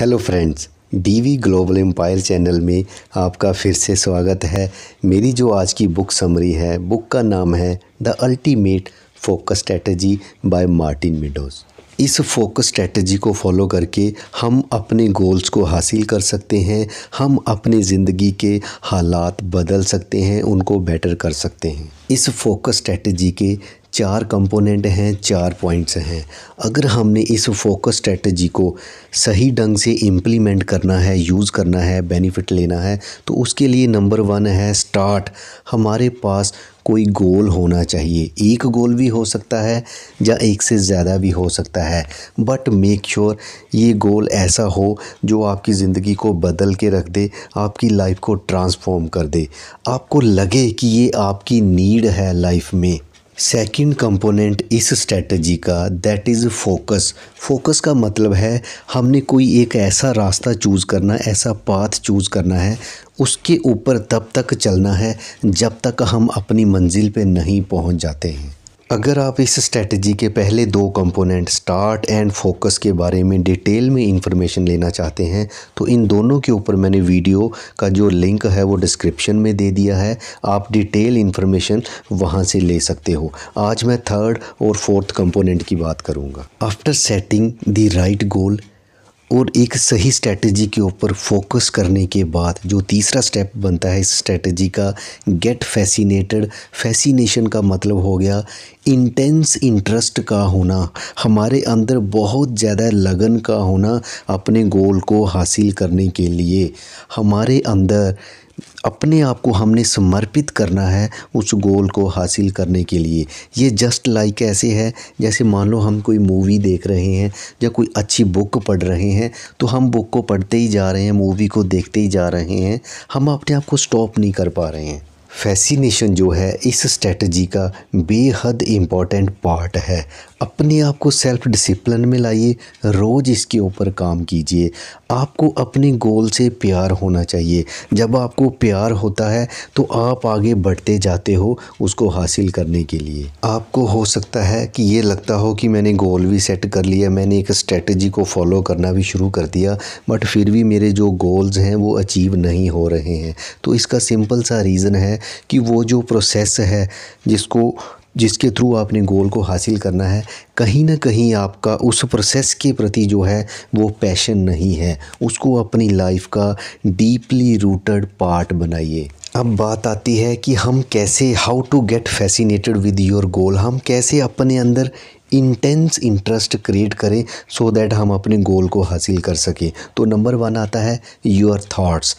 Hello friends DV global empire channel में आपका फिर से स्वागत है। मेरी जो आज की बुक समरी है बुक का नाम है the ultimate focus strategy by Martin Meadows इस फोकस स्ट्रेटजी को फॉलो करके हम अपने गोल्स को हासिल कर सकते हैं, हम अपने ज़िंदगी के हालात बदल सकते हैं, उनको बेटर कर सकते हैं। इस फोकस स्ट्रेटजी के चार कंपोनेंट हैं, चार पॉइंट्स हैं। अगर हमने इस फोकस स्ट्रेटजी को सही ढंग से इम्प्लीमेंट करना है यूज़ करना है बेनिफिट लेना है तो उसके लिए नंबर वन है स्टार्ट हमारे पास कोई गोल होना चाहिए। एक गोल भी हो सकता है या एक से ज़्यादा भी हो सकता है। बट मेक श्योर ये गोल ऐसा हो जो आपकी ज़िंदगी को बदल के रख दे, आपकी लाइफ को ट्रांसफॉर्म कर दे। आपको लगे कि ये आपकी नीड है लाइफ में। सेकंड कंपोनेंट इस स्ट्रेटजी का दैट इज़ फोकस फोकस का मतलब है, हमने कोई एक ऐसा रास्ता चूज़ करना, ऐसा पाथ चूज़ करना है, उसके ऊपर तब तक चलना है जब तक हम अपनी मंजिल पे नहीं पहुँच जाते हैं। अगर आप इस स्ट्रेटजी के पहले दो कंपोनेंट स्टार्ट एंड फोकस के बारे में डिटेल में इंफॉर्मेशन लेना चाहते हैं तो इन दोनों के ऊपर मैंने वीडियो का जो लिंक है वो डिस्क्रिप्शन में दे दिया है। आप डिटेल इंफॉर्मेशन वहाँ से ले सकते हो। आज मैं थर्ड और फोर्थ कंपोनेंट की बात करूँगा। After setting the right goal और एक सही स्ट्रेटजी के ऊपर फोकस करने के बाद जो तीसरा स्टेप बनता है इस स्ट्रेटजी का गेट फैसिनेटेड फैसिनेशन का मतलब हो गया इंटेंस इंटरेस्ट का होना। हमारे अंदर बहुत ज़्यादा लगन का होना अपने गोल को हासिल करने के लिए। हमारे अंदर अपने आप को हमने समर्पित करना है उस गोल को हासिल करने के लिए। ये जस्ट लाइक ऐसे है, जैसे मान लो हम कोई मूवी देख रहे हैं या कोई अच्छी बुक पढ़ रहे हैं तो हम बुक को पढ़ते ही जा रहे हैं, मूवी को देखते ही जा रहे हैं। हम अपने आप को स्टॉप नहीं कर पा रहे हैं। फैसिनेशन जो है, इस स्ट्रेटजी का बेहद इंपॉर्टेंट पार्ट है। अपने आप को सेल्फ डिसिप्लिन में लाइए, रोज़ इसके ऊपर काम कीजिए। आपको अपने गोल से प्यार होना चाहिए। जब आपको प्यार होता है तो आप आगे बढ़ते जाते हो उसको हासिल करने के लिए। आपको हो सकता है कि ये लगता हो कि मैंने गोल भी सेट कर लिया, मैंने एक स्ट्रेटजी को फॉलो करना भी शुरू कर दिया बट फिर भी मेरे जो गोल्स हैं, वो अचीव नहीं हो रहे हैं। तो इसका सिंपल सा रीज़न है कि वो जो प्रोसेस है, जिसको जिसके थ्रू आपने गोल को हासिल करना है, कहीं ना कहीं आपका उस प्रोसेस के प्रति जो है, वो पैशन नहीं है। उसको अपनी लाइफ का डीपली रूटेड पार्ट बनाइए। अब बात आती है कि हम कैसे how to get fascinated with your goal हम कैसे अपने अंदर इंटेंस इंटरेस्ट क्रिएट करें सो so दैट हम अपने गोल को हासिल कर सकें? तो नंबर वन आता है योर थाट्स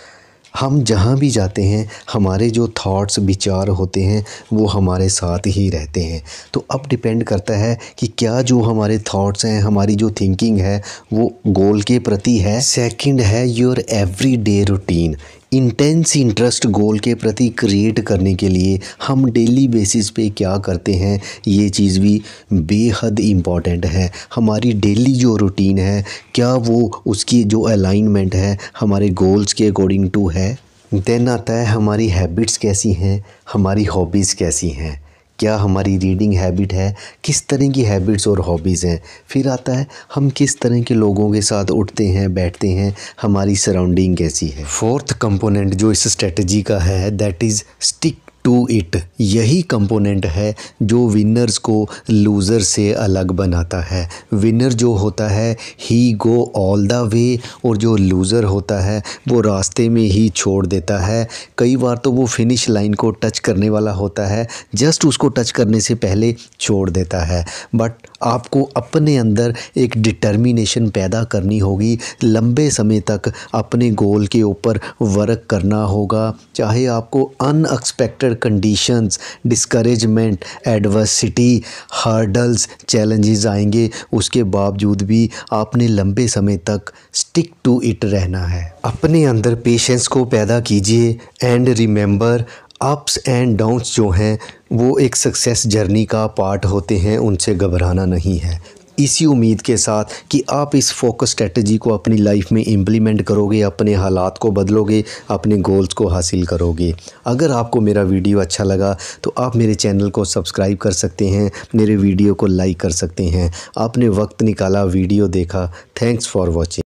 हम जहाँ भी जाते हैं, हमारे जो थॉट्स विचार होते हैं, वो हमारे साथ ही रहते हैं। तो अब डिपेंड करता है कि क्या जो हमारे थॉट्स हैं, हमारी जो थिंकिंग है, वो गोल के प्रति है। सेकंड है your everyday routine intense interest goal के प्रति क्रिएट करने के लिए हम डेली बेसिस पे क्या करते हैं, ये चीज़ भी बेहद इंपॉर्टेंट है। हमारी डेली जो रूटीन है, क्या वो उसकी जो अलाइनमेंट है, हमारे गोल्स के अकॉर्डिंग टू है? देन आता है हमारी हैबिट्स कैसी हैं, हमारी हॉबीज़ कैसी हैं। क्या हमारी रीडिंग हैबिट है? किस तरह की हैबिट्स और हॉबीज़ हैं? फिर आता है, हम किस तरह के लोगों के साथ उठते हैं, बैठते हैं? हमारी सराउंडिंग कैसी है? फोर्थ कंपोनेंट जो इस स्ट्रेटजी का है that is stick to it. यही कंपोनेंट है जो विनर्स को लूज़र से अलग बनाता है। विनर जो होता है ही गो ऑल द वे और जो लूज़र होता है, वो रास्ते में ही छोड़ देता है। कई बार तो वो फिनिश लाइन को टच करने वाला होता है जस्ट उसको टच करने से पहले छोड़ देता है। बट आपको अपने अंदर एक डिटर्मिनेशन पैदा करनी होगी। लंबे समय तक अपने गोल के ऊपर वर्क करना होगा। चाहे आपको unexpected conditions discouragement adversity hurdles challenges आएँगे, उसके बावजूद भी आपने लंबे समय तक स्टिक टू इट रहना है। अपने अंदर पेशेंस को पैदा कीजिए and remember ups and downs जो हैं वो एक सक्सेस जर्नी का पार्ट होते हैं, उनसे घबराना नहीं है। इसी उम्मीद के साथ कि आप इस फोकस स्ट्रेटजी को अपनी लाइफ में इम्प्लीमेंट करोगे, अपने हालात को बदलोगे, अपने गोल्स को हासिल करोगे। अगर आपको मेरा वीडियो अच्छा लगा तो आप मेरे चैनल को सब्सक्राइब कर सकते हैं, मेरे वीडियो को लाइक कर सकते हैं। आपने वक्त निकाला वीडियो देखा। Thanks for watching